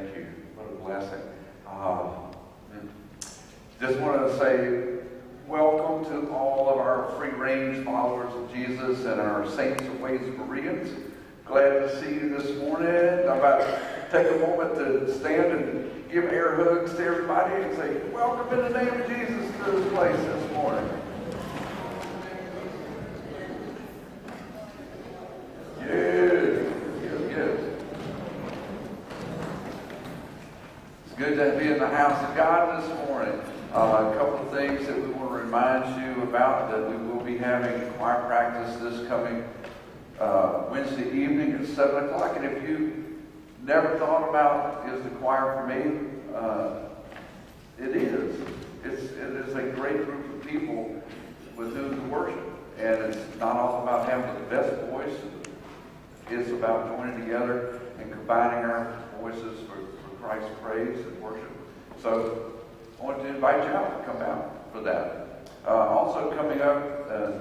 Thank you. What a blessing. Uh, just wanted to say welcome to all of our free range followers of Jesus and our Saints of Ways Bereans. Glad to see you this morning. I'm about to take a moment to stand and give air hugs to everybody and say, Welcome in the name of Jesus to this place this morning. Yes, yes, yes. It's good to be in the house of God this morning. Uh, a couple of things that we want to remind you about that we will be having choir practice this coming uh, Wednesday evening at 7 o'clock. And if you never thought about is the choir for me, uh, it is. It's, it is a great group of people with whom to worship. And it's not all about having the best voice. It's about joining together and combining our voices for, for Christ's praise and worship. So I want to invite you out to come out for that. Uh, also coming up uh,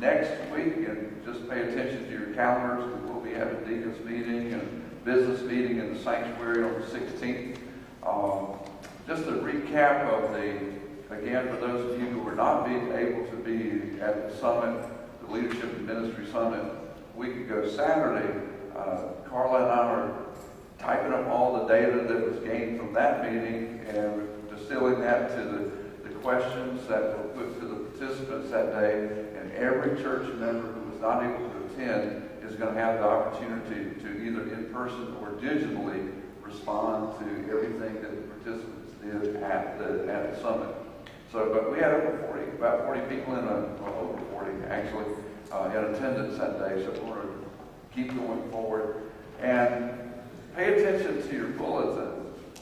next week, and just pay attention to your calendars, we will be having deacons meeting and business meeting in the sanctuary on the 16th. Um, just a recap of the, again, for those of you who are not able to be at the summit, the Leadership and Ministry Summit, a week ago Saturday, uh, Carla and I are typing up all the data that was gained from that meeting and distilling that to the, the questions that were put to the participants that day. And every church member who was not able to attend is going to have the opportunity to either in person or digitally respond to everything that the participants did at the, at the summit. So, but we had over 40, about 40 people in a, well, over 40 actually, uh, in attendance that day. So we want to keep going forward. And pay attention to your bulletin.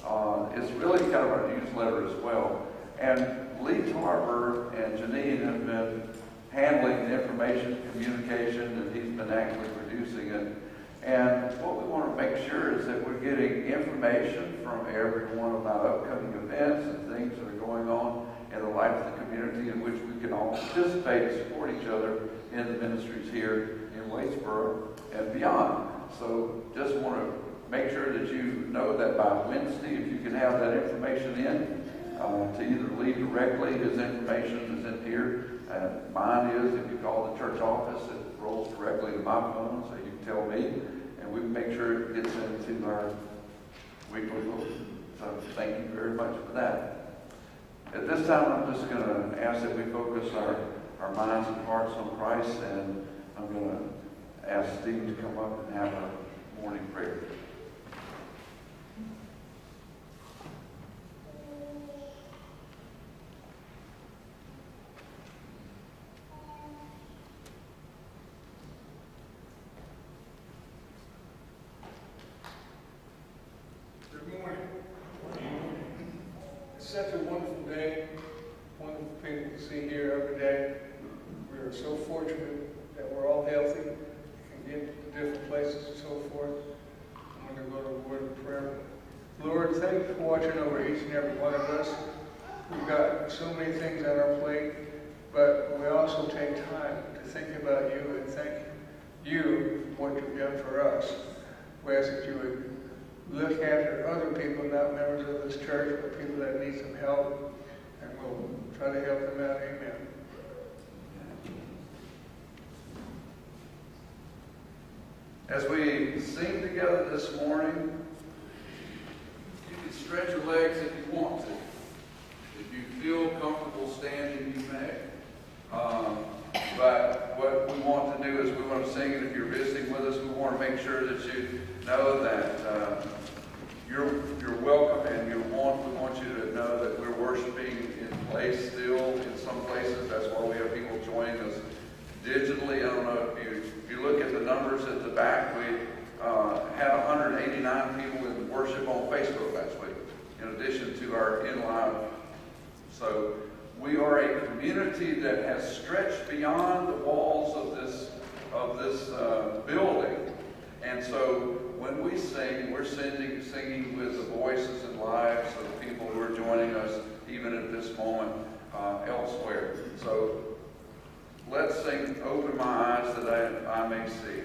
Uh, it's really kind of our newsletter as well. And Lee Tarver and Janine have been handling the information communication, and he's been actually producing it. And what we want to make sure is that we're getting information from everyone about upcoming events and things that are going on in the life of the community in which we can all participate and support each other in the ministries here in Wadesboro and beyond. So just want to make sure that you know that by Wednesday, if you can have that information in, uh, to either Lee directly, his information is in here. Uh, mine is, if you call the church office, it rolls directly to my phone, so you can tell me, and we make sure it gets into our weekly bulletin. So thank you very much for that. At this time, I'm just going to ask that we focus our, our minds and hearts on Christ, and I'm going to ask Steve to come up and have a morning prayer. Good morning. It's such a wonderful day, wonderful people to see here every day. We are so fortunate that we're all healthy, can get to different places and so forth. I'm going to go to a word of prayer. Lord, thank you for watching over each and every one of us. We've got so many things on our plate, but we also take time to think about you and thank you for what you've done for us. We ask that you would look after other people, not members of this church, but people that need some help, and we'll try to help them out. Amen. As we sing together this morning, you can stretch your legs if you want to. If you feel comfortable standing, you may. Um, but what we want to do is we want to sing, and if you're visiting with us, we want to make sure that you know that uh, you're, you're welcome and you want, we want you to know that we're worshiping in place still in some places. That's why we have people joining us digitally. I don't know if you, if you look at the numbers at the back, we uh, had 189 people in worship on Facebook last week, in addition to our in-live. So we are a community that has stretched beyond the walls of this of this uh, building, and so when we sing, we're singing, singing with the voices and lives of people who are joining us even at this moment uh, elsewhere. So let's sing, Open My Eyes That I, I May See.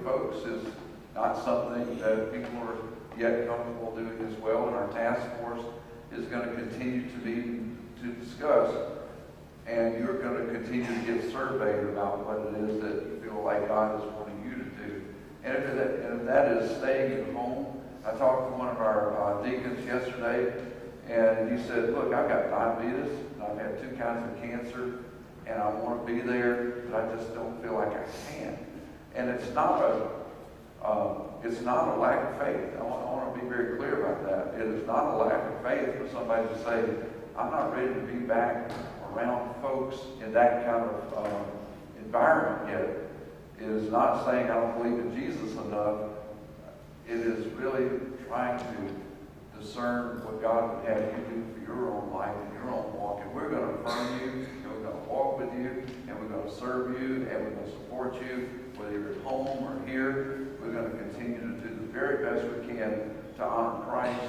Folks is not something that people are yet comfortable doing as well. And our task force is going to continue to be to discuss. And you're going to continue to get surveyed about what it is that you feel like God is wanting you to do. And if that, and if that is staying at home, I talked to one of our uh, deacons yesterday, and he said, look, I've got diabetes, and I've had two kinds of cancer, and I want to be there, but I just don't feel like I can. And it's not a, um, it's not a lack of faith. I want, I want to be very clear about that. It is not a lack of faith for somebody to say, I'm not ready to be back around folks in that kind of um, environment yet. It is not saying I don't believe in Jesus enough. It is really trying to discern what God would have you do for your own life and your own walk. And we're going to affirm you, and we're going to walk with you, and we're going to serve you, and we're going to support you, whether you're at home or here. We're going to continue to do the very best we can to honor Christ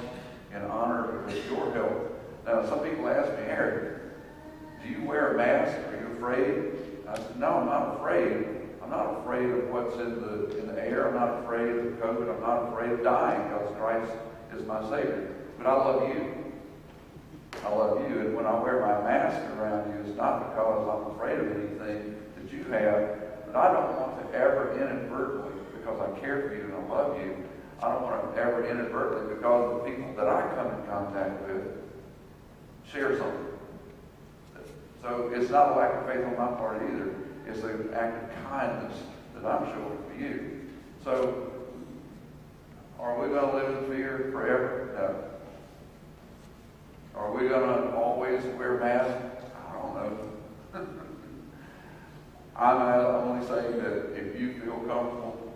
and honor your health. Now, some people ask me, Harry, do you wear a mask? Are you afraid? I said, no, I'm not afraid. I'm not afraid of what's in the, in the air. I'm not afraid of COVID. I'm not afraid of dying because Christ is my Savior. But I love you. I love you. And when I wear my mask around you, it's not because I'm afraid of anything that you have, but I don't want to ever inadvertently, because I care for you and I love you, I don't want to ever inadvertently, because the people that I come in contact with, share something. So it's not a lack of faith on my part either. It's an act of kindness that I'm showing for you. So, are we going to live in fear forever? No. Are we going to always wear masks? I don't know. I'm only saying that if you feel comfortable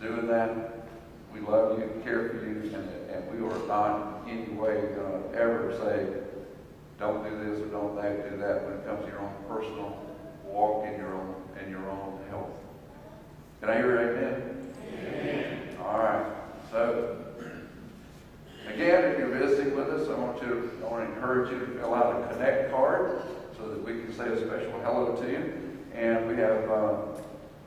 doing that, we love you, care for you, and, and we are not in any way going to ever say, don't do this or don't that, do that when it comes to your own personal walk in your own in your own health. Can I hear amen? Amen. All right. So again, if you're visiting with us, I want you to I want to encourage you to fill out a connect card so that we can say a special hello to you. And we have uh,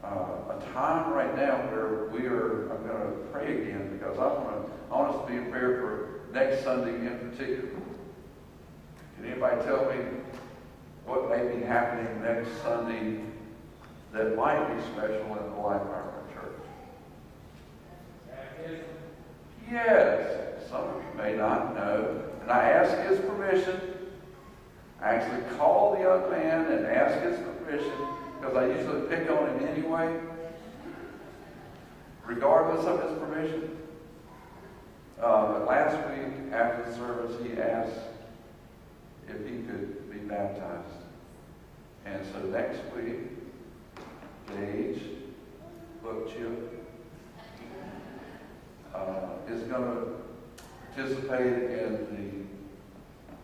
uh, a time right now where we are. I'm going to pray again because I want to. I want us to be prepared for next Sunday in particular. Can anybody tell me what may be happening next Sunday that might be special in the life of our church? Yes, some of you may not know. And I ask his permission. I actually call the young man and ask his permission because I usually pick on him anyway, regardless of his permission. Uh, but last week, after the service, he asked if he could be baptized. And so next week, Gage Bookchip uh, is going to participate in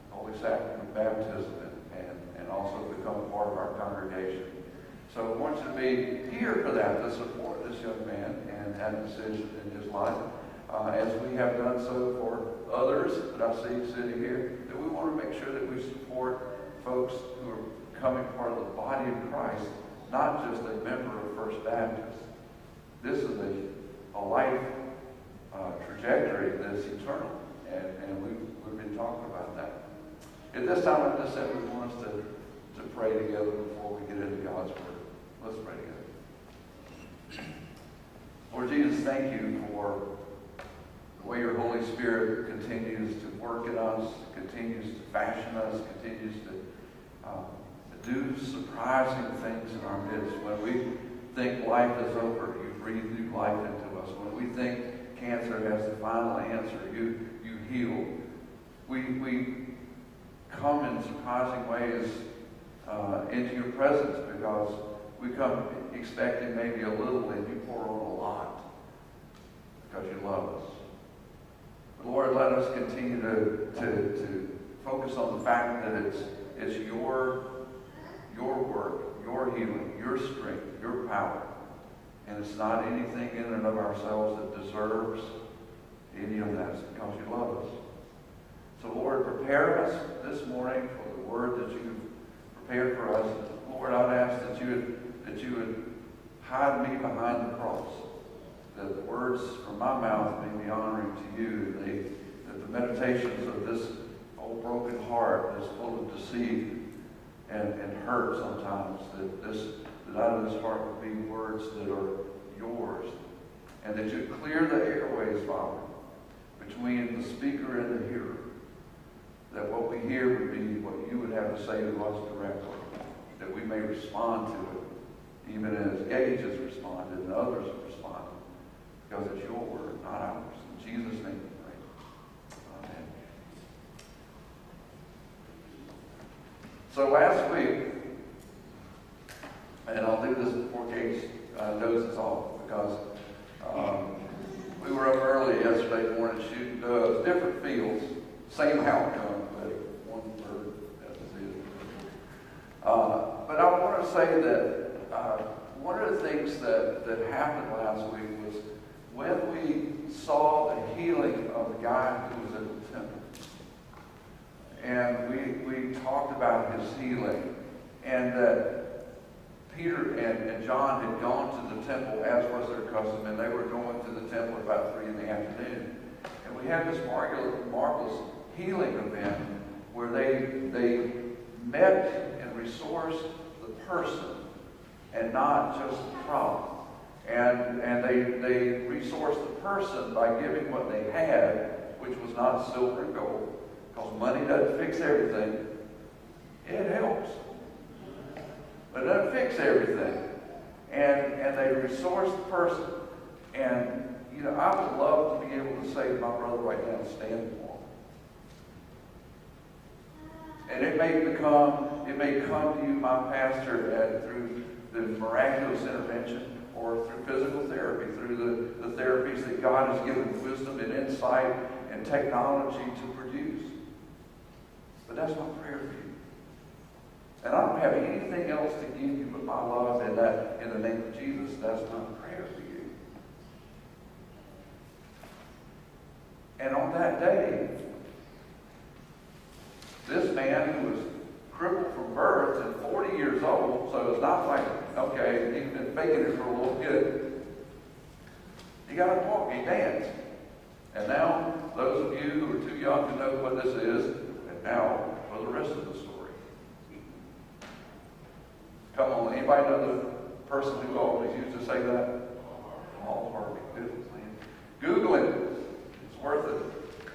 the Holy Sacrament of baptism and, and also become part of our congregation. So I want you to be here for that, to support this young man and that decision in his life, uh, as we have done so for others that I see sitting here, that we want to make sure that we support folks who are becoming part of the body of Christ, not just a member of First Baptist. This is a, a life uh, trajectory that's eternal, and, and we've, we've been talking about that. At this time, I just simply want us to, to pray together before we get into God's Word. Let's pray together. Lord Jesus, thank you for the way your Holy Spirit continues to work in us, continues to fashion us, continues to do surprising things in our midst. When we think life is over, you breathe new life into us. When we think cancer has the final answer, you, you heal. We, we come in surprising ways uh, into your presence because we come expecting maybe a little and you pour on a lot because you love us. Lord, let us continue to, to, to focus on the fact that it's, it's your, your work, your healing, your strength, your power. And it's not anything in and of ourselves that deserves any of that. It's because you love us. So, Lord, prepare us this morning for the word that you've prepared for us. Lord, I'd ask that you would, that you would hide me behind the cross that the words from my mouth may be honoring to you, they, that the meditations of this old broken heart that's full of deceit and, and hurt sometimes, that this that out of this heart would be words that are yours. And that you clear the airways, Father, between the speaker and the hearer. That what we hear would be what you would have to say to us directly. That we may respond to it, even as Gage has responded and others have responded because it's your word, not ours. In Jesus' name. Amen. So last week, and I'll do this before Gage uh, dozes off because um, we were up early yesterday morning shooting doves, different fields, same outcome, but one bird, that was it. Uh, but I want to say that uh, one of the things that, that happened last week was when we saw the healing of the guy who was in the temple, and we, we talked about his healing, and that Peter and, and John had gone to the temple as was their custom, and they were going to the temple about three in the afternoon. And we had this marvelous, marvelous healing event where they, they met and resourced the person and not just the problem. And, and they, they resourced the person by giving what they had, which was not silver and gold, because money doesn't fix everything. It helps. But it doesn't fix everything. And, and they resourced the person. And, you know, I would love to be able to say to my brother right now, stand for. And it may become, it may come to you, my pastor, and through the miraculous intervention or through physical therapy, through the, the therapies that God has given wisdom and insight and technology to produce. But that's my prayer for you. And I don't have anything else to give you but my love and that in the name of Jesus, that's my prayer for you. And on that day, this man who was crippled from birth and 40 years old, so it's not like, okay, he's been faking it for a little bit. He got to walk, he danced. And now, those of you who are too young to know what this is, and now for the rest of the story. Come on, anybody know the person who always used to say that? Paul Harvey. Good. Google it. It's worth it.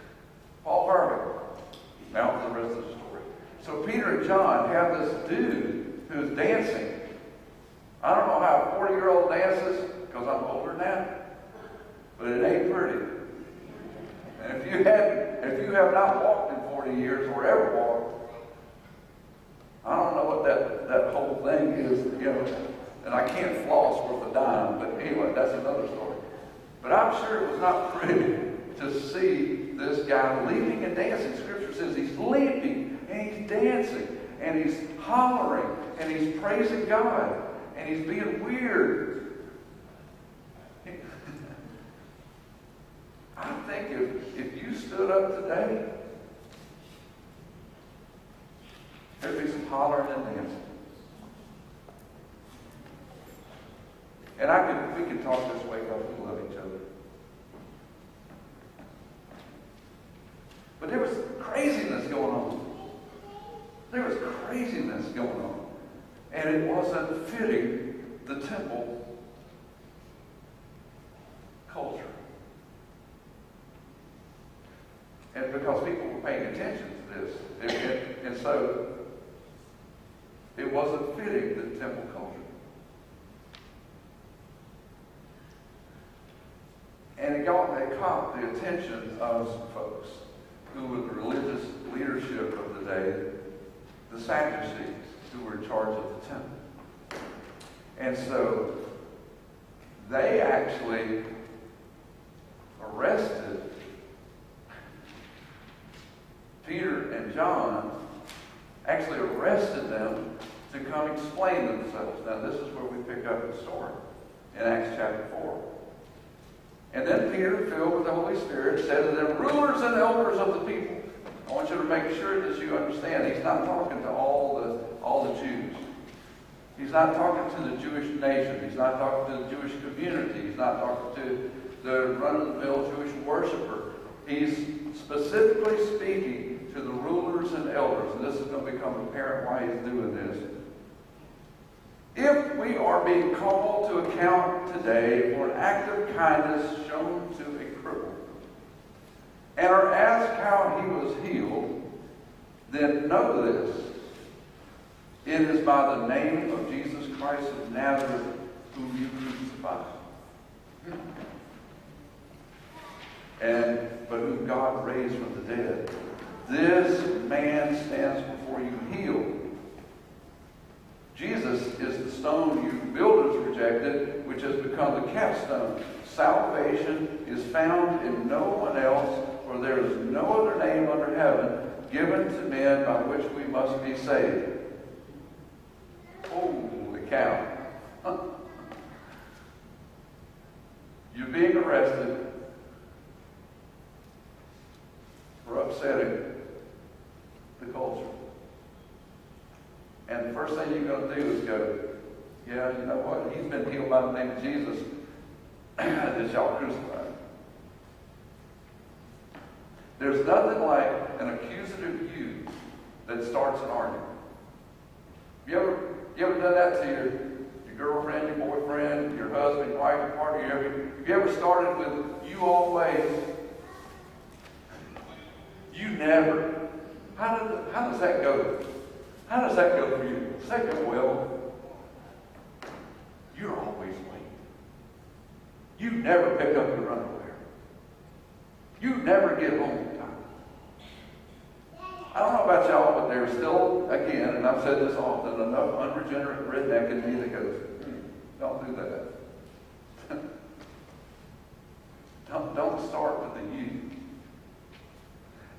Paul Harvey. Now for the rest of the story. So Peter and John have this dude who's dancing. I don't know how a 40 year old dances because I'm older now, but it ain't pretty. And if you have if you have not walked in 40 years or ever walked, I don't know what that, that whole thing is, you know, and I can't floss worth a dime, but anyway, that's another story. But I'm sure it was not pretty to see this guy leaping and dancing. Scripture says he's leaping he's dancing and he's hollering and he's praising God and he's being weird. I think if, if you stood up today, there'd be some hollering and dancing. And I could, we could talk this way because we love each other. But there was craziness going on. There was craziness going on. And it wasn't fitting the temple culture. And because people were paying attention to this. And, so it wasn't fitting the temple culture. And it got, it caught the attention of some folks who were the religious leadership of the day, the Sadducees, who were in charge of the temple. And so they actually arrested Peter and John, actually arrested them to come explain themselves. Now, this is where we pick up the story in Acts chapter 4. And then Peter, filled with the Holy Spirit, said to them, Rulers and elders of the people. I want you to make sure that you understand he's not talking to all the, all the Jews. He's not talking to the Jewish nation. He's not talking to the Jewish community. He's not talking to the run-of-the-mill Jewish worshiper. He's specifically speaking to the rulers and elders. And this is going to become apparent why he's doing this. If we are being called to account today for an act of kindness shown to and are asked how he was healed, then know this. It is by the name of Jesus Christ of Nazareth whom you crucified. And but whom God raised from the dead. This man stands before you healed. Jesus is the stone you builders rejected, which has become the capstone. Salvation is found in no one else, for there is no other name under heaven given to men by which we must be saved. Holy cow. You're being arrested for upsetting the culture. And the first thing you're going to do is go, yeah, you know what? He's been healed by the name of Jesus. that y'all crucified. There's nothing like an accusative you that starts an argument. You ever, you ever done that to your, your girlfriend, your boyfriend, your husband, wife, your partner? You ever, have you ever started with you always? You never. How, did, how does that go? How does that go for you? Does that go well? You're always late. You never pick up your underwear. You never get home in time. I don't know about y'all, but there's still, again, and I've said this often, enough unregenerate redneck in me that goes, hmm, don't do that. don't, don't start with the you.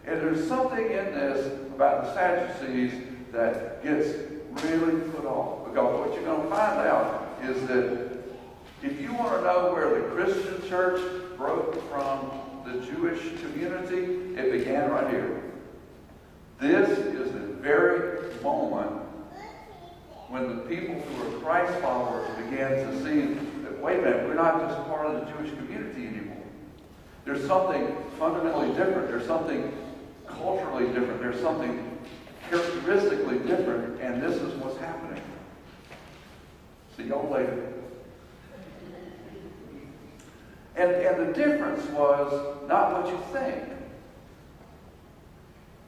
And there's something in this about the Sadducees that gets really put off. Because what you're going to find out is that if you want to know where the Christian church broke from the Jewish community, it began right here. This is the very moment when the people who were Christ followers began to see that, wait a minute, we're not just part of the Jewish community anymore. There's something fundamentally different. There's something culturally different. There's something characteristically different, and this is what's happening. See y'all later. And, and the difference was not what you think.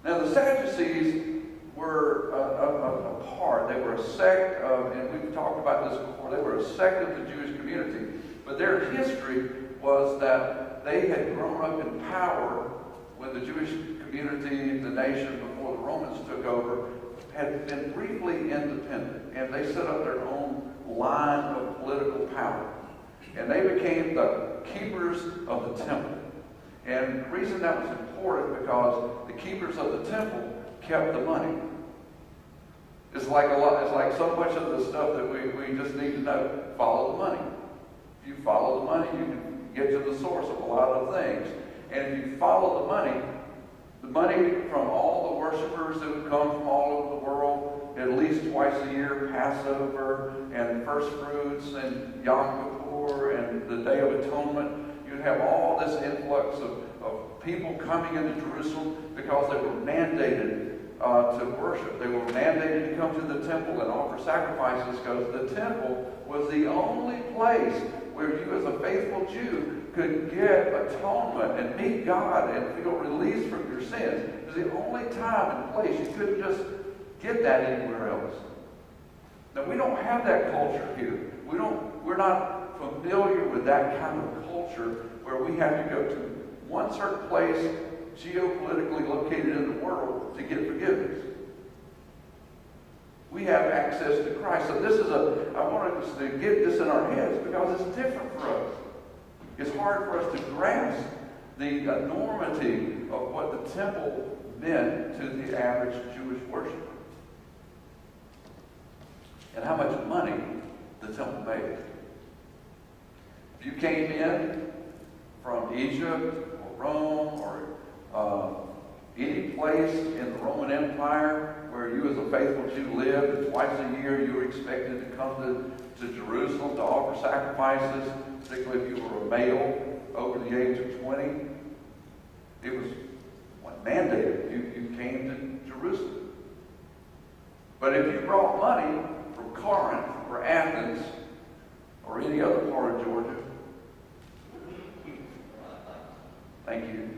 Now, the Sadducees were a, a, a, part, they were a sect of, and we've talked about this before, they were a sect of the Jewish community. But their history was that they had grown up in power when the Jewish community, the nation before the Romans took over, had been briefly independent. And they set up their own line of political power. And they became the keepers of the temple. And the reason that was important because the keepers of the temple kept the money. It's like a lot, it's like so much of the stuff that we, we just need to know. Follow the money. If you follow the money, you can get to the source of a lot of things. And if you follow the money, the money from all the worshipers that would come from all over the world, at least twice a year, Passover and first fruits and Yom And the Day of Atonement, you'd have all this influx of, of people coming into Jerusalem because they were mandated uh, to worship. They were mandated to come to the temple and offer sacrifices because the temple was the only place where you as a faithful Jew could get atonement and meet God and feel released from your sins. It was the only time and place you couldn't just get that anywhere else. Now, we don't have that culture here. We don't, we're not familiar with that kind of culture where we have to go to one certain place geopolitically located in the world to get forgiveness. We have access to Christ. So this is a, I wanted us to get this in our heads because it's different for us. It's hard for us to grasp the enormity of what the temple meant to the average Jewish worshiper. And how much money the temple made. If you came in from Egypt or Rome or uh, any place in the Roman Empire where you as a faithful Jew lived, twice a year you were expected to come to, to Jerusalem to offer sacrifices, particularly if you were a male over the age of 20. It was mandated. You, you came to Jerusalem. But if you brought money from Corinth or Athens or any other part of Georgia, thank you.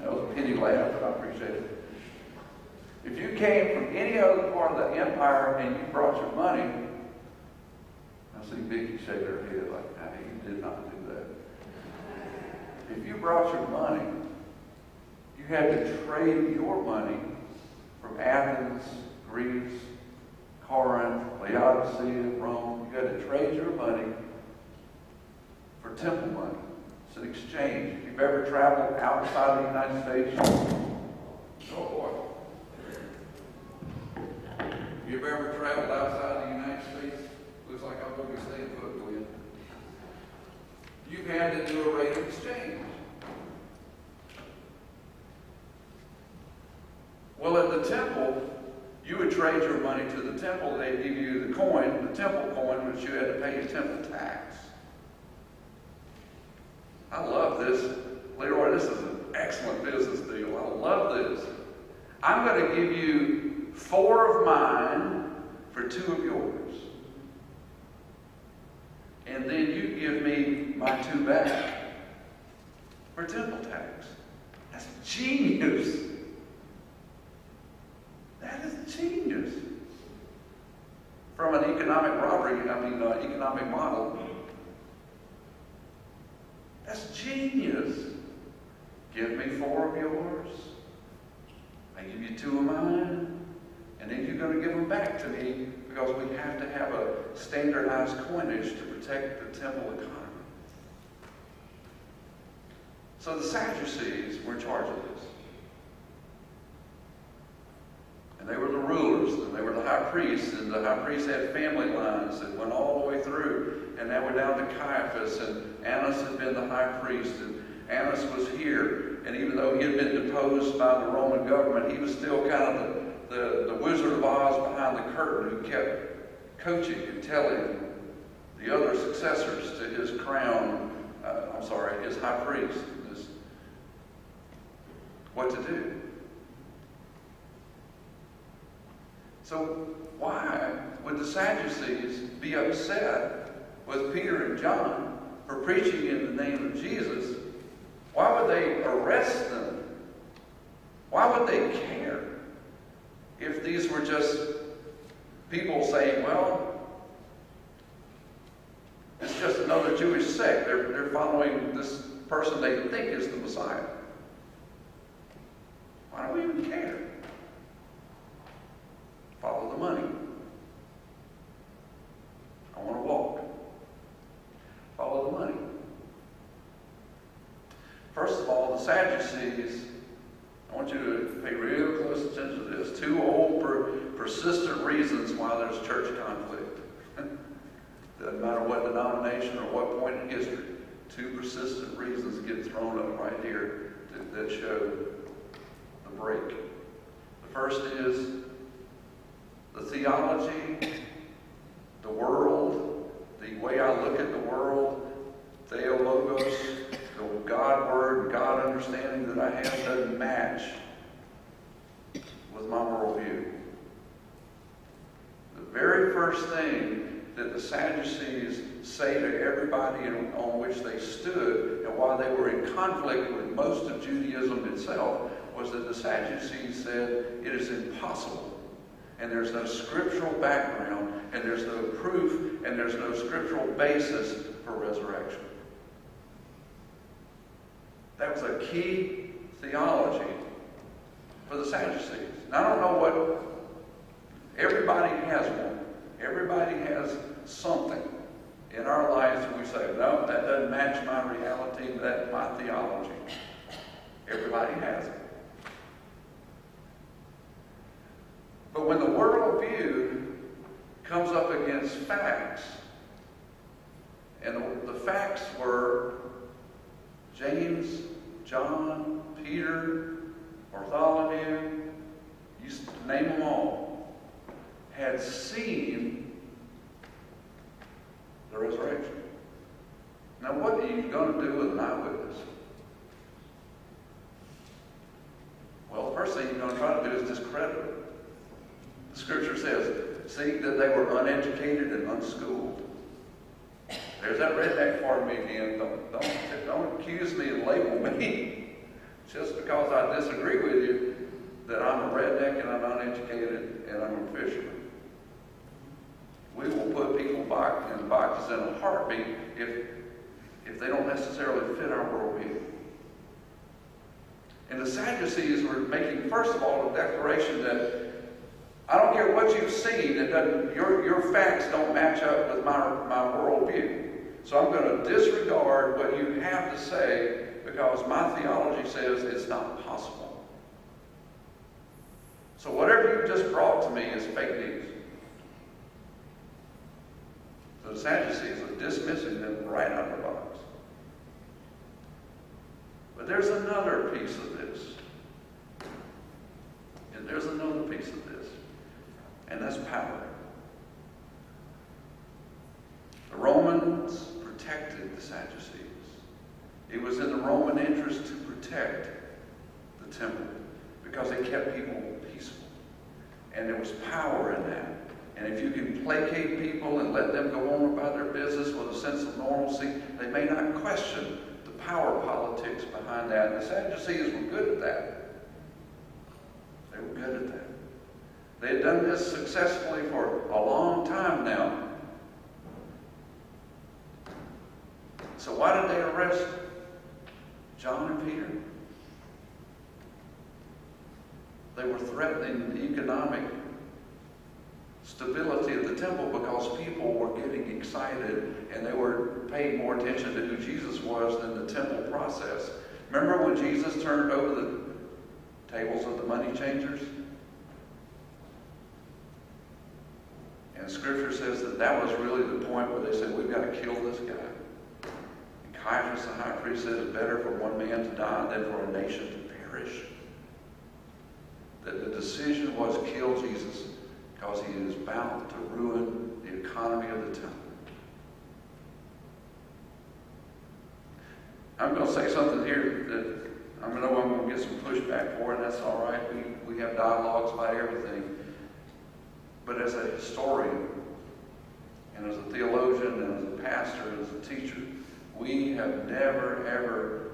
That was a pity laugh, but I appreciate it. If you came from any other part of the empire and you brought your money, I see Vicky shake her head like, he did not do that. If you brought your money, you had to trade your money from Athens, Greece, Corinth, Laodicea, Rome. You had to trade your money for temple money. It's an exchange. If you've ever traveled outside of the United States, oh boy. If you've ever traveled outside of the United States, looks like I'm going to be staying put, Glenn. You've had to do a rate of exchange. Well, at the temple, you would trade your money to the temple. They'd give you the coin, the temple coin, which you had to pay a temple tax. I love this. Leroy, this is an excellent business deal. I love this. I'm going to give you four of mine for two of yours. And then you give me my two back for temple tax. That's genius. That is genius. From an economic robbery, I mean, uh, economic model, that's genius. Give me four of yours. I give you two of mine. And then you're going to give them back to me because we have to have a standardized coinage to protect the temple economy. So the Sadducees were in charge of this. And they were the rulers, and they were the high priests, and the high priests had family lines that went all the way through. And now we're down to Caiaphas, and Annas had been the high priest, and Annas was here. And even though he had been deposed by the Roman government, he was still kind of the, the, the Wizard of Oz behind the curtain who kept coaching and telling the other successors to his crown, uh, I'm sorry, his high priest, his, what to do. So why would the Sadducees be upset with Peter and John for preaching in the name of Jesus? Why would they arrest them? Why would they care if these were just people saying, well, it's just another Jewish sect. They're, they're following this person they think is the Messiah. Why do we even care? Follow the money. I want to walk. Follow the money. First of all, the Sadducees, I want you to pay real close attention to this. Two old, per, persistent reasons why there's church conflict. Doesn't matter what denomination or what point in history. Two persistent reasons get thrown up right here that, that show the break. The first is the theology, the world, the way I look at the world, theologos, the God word, God understanding that I have doesn't match with my worldview. The very first thing that the Sadducees say to everybody on which they stood and why they were in conflict with most of Judaism itself was that the Sadducees said it is impossible and there's no scriptural background and there's no proof, and there's no scriptural basis for resurrection. That was a key theology for the Sadducees. And I don't know what, everybody has one. Everybody has something in our lives that we say, no, that doesn't match my reality, that's my theology. Everybody has it. But when the worldview comes up against facts, and the, facts were James, John, Peter, Bartholomew, you name them all, had seen the resurrection. Now, what are you going to do with an eyewitness? Well, the first thing you're going to try to do is discredit it. The scripture says, see that they were uneducated and unschooled. There's that redneck part of me again. Don't, don't, don't accuse me and label me just because I disagree with you that I'm a redneck and I'm uneducated and I'm a fisherman. We will put people back in boxes in a heartbeat if, if they don't necessarily fit our worldview. And the Sadducees were making, first of all, a declaration that I don't care what you've seen, it doesn't, your, your facts don't match up with my, my worldview. So I'm going to disregard what you have to say because my theology says it's not possible. So whatever you just brought to me is fake news. So the Sadducees are dismissing them right out of the box. But there's another piece of this. And there's another piece of this. And that's power. The Romans protected the Sadducees. It was in the Roman interest to protect the temple because it kept people peaceful. And there was power in that. And if you can placate people and let them go on about their business with a sense of normalcy, they may not question the power politics behind that. And the Sadducees were good at that. They were good at that. They had done this successfully for a long time now. So why did they arrest John and Peter? They were threatening the economic stability of the temple because people were getting excited and they were paying more attention to who Jesus was than the temple process. Remember when Jesus turned over the tables of the money changers? And Scripture says that that was really the point where they said, we've got to kill this guy. And Caiaphas, the high priest, said it's better for one man to die than for a nation to perish. That the decision was kill Jesus because he is bound to ruin the economy of the temple. I'm going to say something here that I know I'm going to get some pushback for, and that's all right. We, we have dialogues about everything. But as a historian, and as a theologian, and as a pastor, and as a teacher, we have never, ever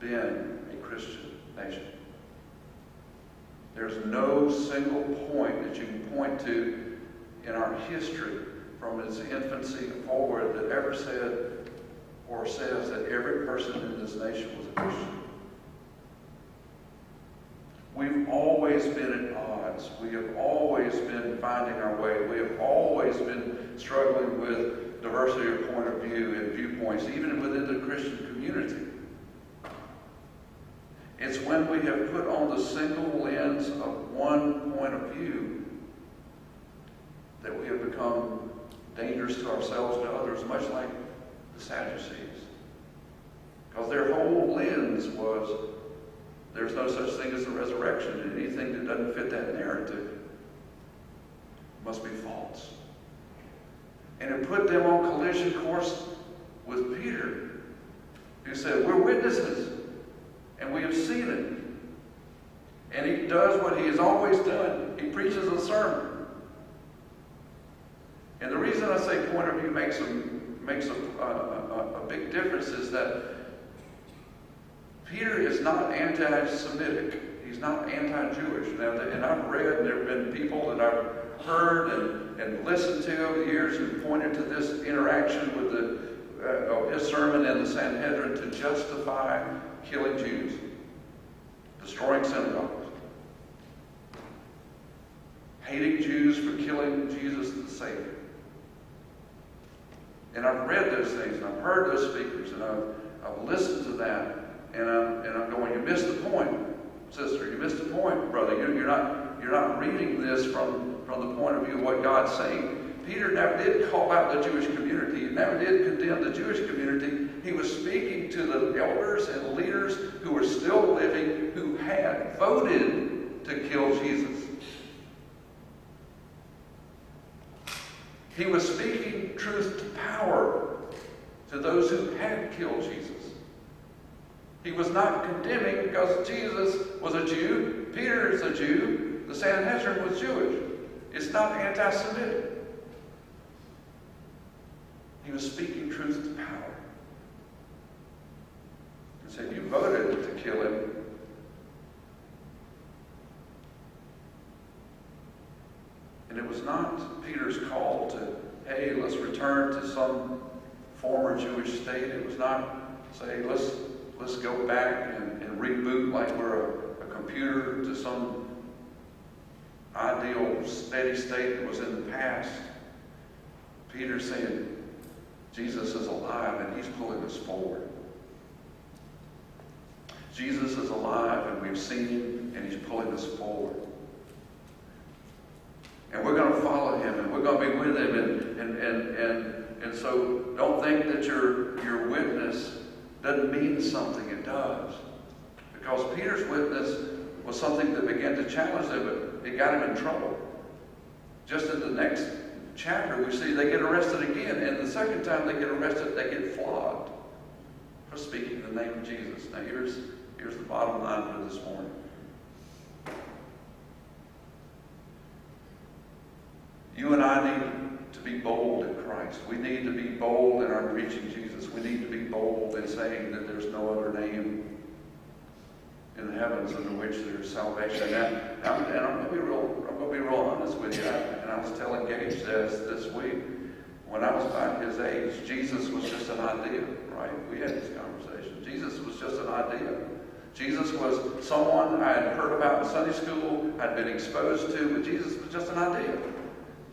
been a Christian nation. There's no single point that you can point to in our history from its infancy forward that ever said or says that every person in this nation was a Christian. We've always been at We have always been finding our way. We have always been struggling with diversity of point of view and viewpoints, even within the Christian community. It's when we have put on the single lens of one point of view that we have become dangerous to ourselves and to others, much like the Sadducees. Because their whole lens was there's no such thing as the resurrection, and anything that doesn't fit that narrative must be false. And it put them on collision course with Peter, who said, We're witnesses, and we have seen it. And he does what he has always done he preaches a sermon. And the reason I say point of view makes a, makes a, a, a big difference is that Peter is not anti Semitic. He's not anti Jewish. Now, and I've read, and there have been people that I've heard and, and listened to over the years who pointed to this interaction with the, uh, his sermon in the Sanhedrin to justify killing Jews, destroying synagogues, hating Jews for killing Jesus the Savior. And I've read those things, and I've heard those speakers, and I've, I've listened to that, and I'm, and I'm going, you missed the point, sister. You missed the point, brother. You're, you're, not, you're not reading this from, from the point of view of what God's saying. Peter never did call out the Jewish community. He never did condemn the Jewish community. He was speaking to the elders and leaders who were still living, who had voted to kill Jesus. He was speaking truth to power to those who had killed Jesus. He was not condemning because Jesus was a Jew, Peter is a Jew, the Sanhedrin was Jewish. It's not anti Semitic. He was speaking truth to power. He said, You voted to kill him. And it was not Peter's call to, hey, let's return to some former Jewish state. It was not say, let's let's go back and, and reboot like we're a, a computer to some ideal steady state that was in the past. Peter's saying, Jesus is alive and he's pulling us forward. Jesus is alive and we've seen him and he's pulling us forward. And we're going to follow him and we're going to be with him. And, and, and, and, and so don't think that your, your witness doesn't mean something. It does. Because Peter's witness was something that began to challenge them, but it got him in trouble. Just in the next chapter, we see they get arrested again. And the second time they get arrested, they get flogged for speaking the name of Jesus. Now, here's, here's the bottom line for this morning. You and I need be bold in Christ. We need to be bold in our preaching Jesus. We need to be bold in saying that there's no other name in the heavens under which there's salvation. And, I'm, and I'm going to be real. I'm going to be real honest with you. And I was telling Gage this this week. When I was about his age, Jesus was just an idea, right? We had this conversation. Jesus was just an idea. Jesus was someone I had heard about in Sunday school, I'd been exposed to, but Jesus was just an idea.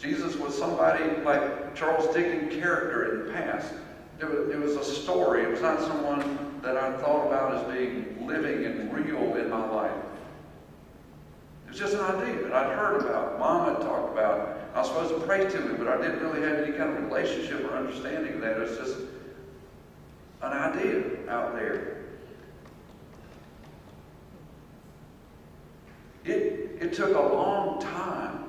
Jesus was somebody like Charles Dickens' character in the past. It was, it was a story. It was not someone that I thought about as being living and real in my life. It was just an idea that I'd heard about. Mom had talked about. I was supposed to pray to him, but I didn't really have any kind of relationship or understanding of that. It was just an idea out there. It, it took a long time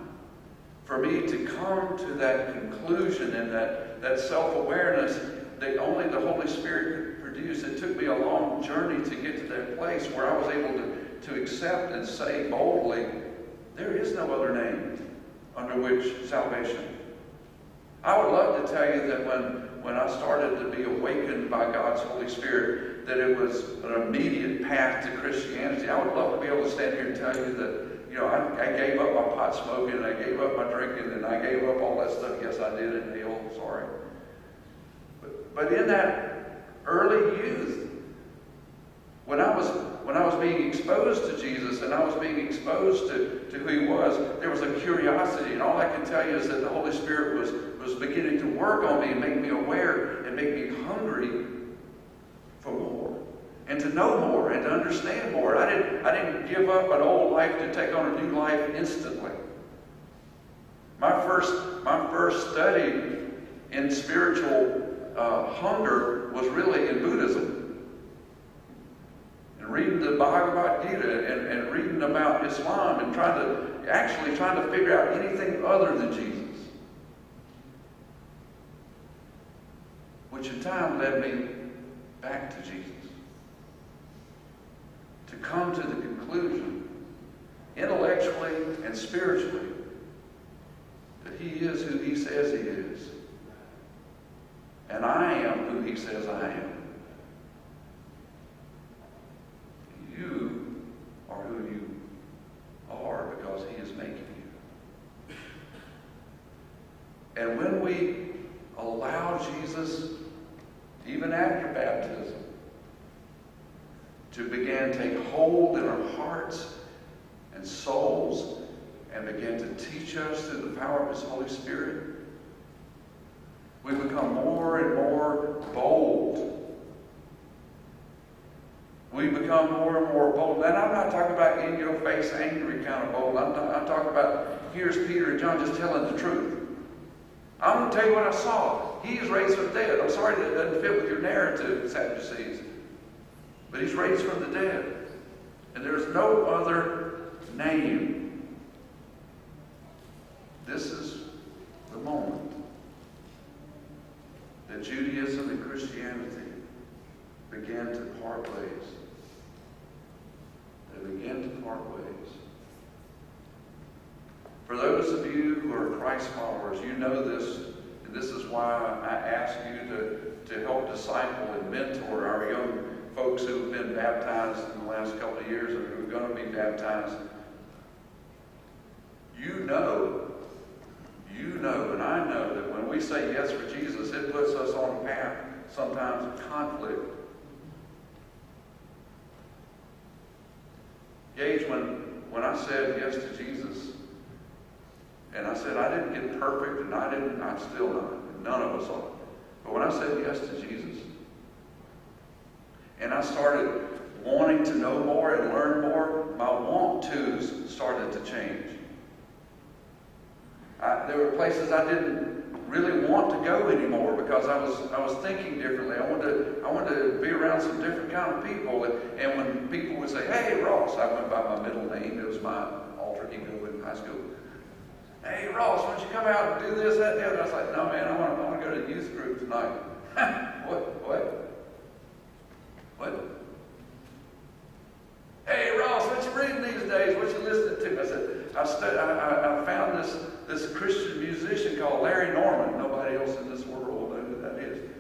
for me to come to that conclusion and that, that self-awareness that only the Holy Spirit could produce. It took me a long journey to get to that place where I was able to, to accept and say boldly, there is no other name under which salvation. I would love to tell you that when, when I started to be awakened by God's Holy Spirit, that it was an immediate path to Christianity. I would love to be able to stand here and tell you that you know, I, I, gave up my pot smoking, and I gave up my drinking, and I gave up all that stuff. Yes, I did in hell, sorry. But, but in that early youth, when I was when I was being exposed to Jesus and I was being exposed to, to who he was, there was a curiosity. And all I can tell you is that the Holy Spirit was, was beginning to work on me and make me aware and make me hungry and to know more and to understand more. I didn't, I didn't give up an old life to take on a new life instantly. My first, my first study in spiritual uh, hunger was really in Buddhism. And reading the Bhagavad Gita and, and reading about Islam and trying to, actually trying to figure out anything other than Jesus. Which in time led me back to Jesus to come to the conclusion, intellectually and spiritually, that he is who he says he is. And I am who he says I am. You are who you are because he is making you. And when we allow Jesus, even after baptism, to begin take hold in our hearts and souls and begin to teach us through the power of His Holy Spirit, we become more and more bold. We become more and more bold. And I'm not talking about in your face, angry kind of bold. I'm talking about here's Peter and John just telling the truth. I'm going to tell you what I saw. He is raised from the dead. I'm sorry that doesn't fit with your narrative, Sadducees. But he's raised from the dead. And there's no other name. This is the moment that Judaism and Christianity began to part ways. They began to part ways. For those of you who are Christ followers, you know this, and this is why I ask you to, to help disciple and mentor our young folks who have been baptized in the last couple of years and who are going to be baptized. You know, you know, and I know that when we say yes for Jesus, it puts us on a path sometimes of conflict. Gage, when, when I said yes to Jesus, and I said I didn't get perfect, and I didn't, I'm still not, none of us are. But when I said yes to Jesus, and I started wanting to know more and learn more, my want tos started to change. I, there were places I didn't really want to go anymore because I was I was thinking differently. I wanted to I wanted to be around some different kind of people. And, and when people would say, "Hey, Ross," I went by my middle name. It was my alter ego in high school. Hey, Ross, why don't you come out and do this, that, and the other? I was like, "No, man, I want to I want to go to the youth group tonight." what? What? Hey, Ross, what you reading these days? What you listening to? I said, I, stud- I, I, found this, this Christian musician called Larry Norman. Nobody else in this world will know who that is.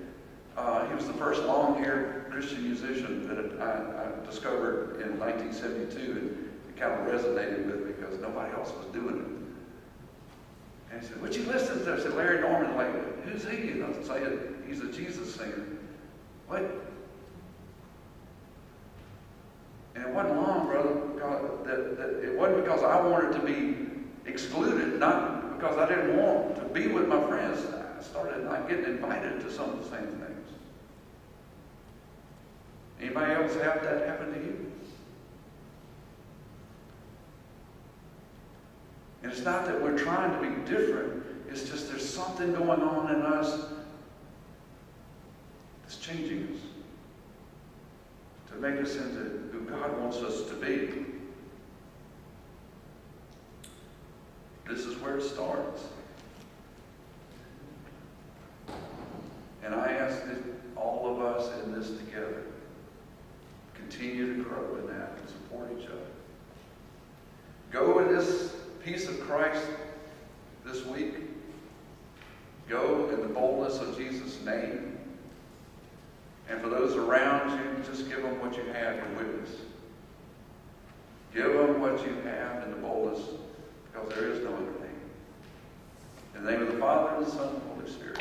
Uh, he was the first long-haired Christian musician that I, I discovered in 1972, and it kind of resonated with me because nobody else was doing it. And he said, what you listening to? I said, Larry Norman. Like, who's he? And I said, he's a Jesus singer. What? And it wasn't long, brother, because that, that it wasn't because I wanted to be excluded, not because I didn't want to be with my friends. I started not getting invited to some of the same things. Anybody else have that happen to you? And it's not that we're trying to be different. It's just there's something going on in us that's changing us to make us into God wants us to be. This is where it starts. And I ask that all of us in this together continue to grow in that and support each other. Go in this peace of Christ this week. Go in the boldness of Jesus' name. And for those around you, just give them what you have and witness. Give them you have in the boldness, because there is no other name. In the name of the Father, and the Son, and the Holy Spirit.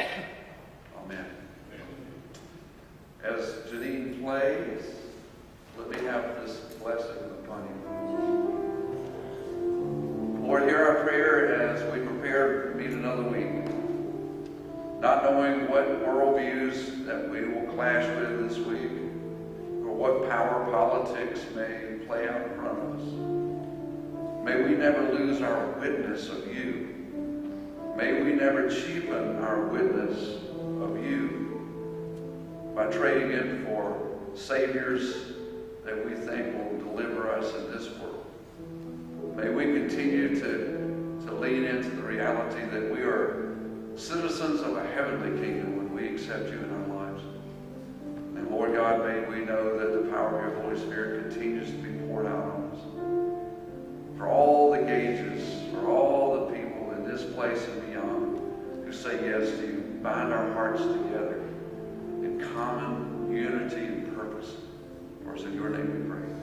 Our witness of you. May we never cheapen our witness of you by trading it for saviors that we think will deliver us in this world. May we continue to, to lean into the reality that we are citizens of a heavenly kingdom when we accept you in our lives. And Lord God, may we know that the power of your Holy Spirit continues to be poured out on us. For all say yes to you, bind our hearts together in common unity and purpose. For it's in your name we pray.